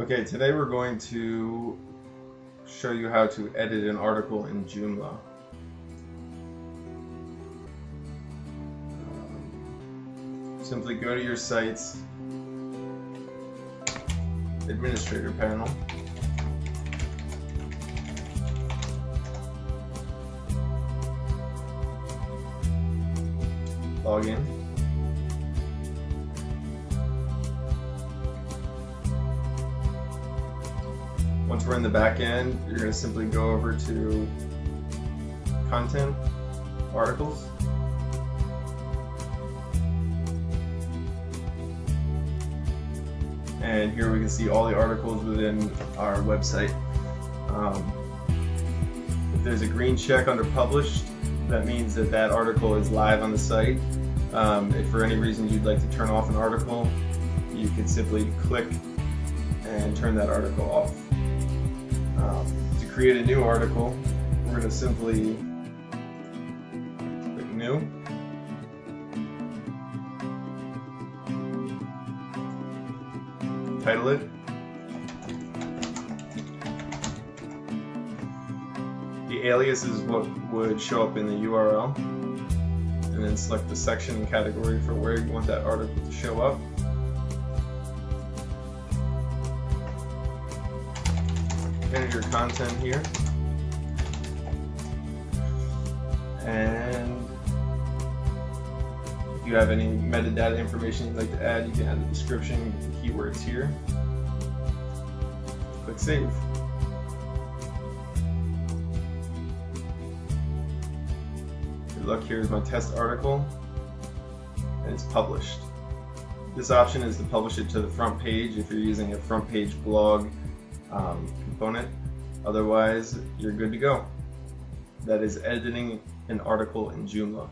Okay, today we're going to show you how to edit an article in Joomla. Um, simply go to your site's administrator panel. Log in. Once we're in the back end, you're going to simply go over to content, articles. And here we can see all the articles within our website. Um, if there's a green check under published, that means that that article is live on the site. Um, if for any reason you'd like to turn off an article, you can simply click and turn that article off. Um, to create a new article, we're going to simply click New. Title it. The alias is what would show up in the URL. And then select the section and category for where you want that article to show up. Enter your content here. And if you have any metadata information you'd like to add, you can add the description, keywords here. Click Save. Good luck, here's my test article, and it's published. This option is to publish it to the front page if you're using a front page blog um, component. Otherwise, you're good to go. That is editing an article in Joomla.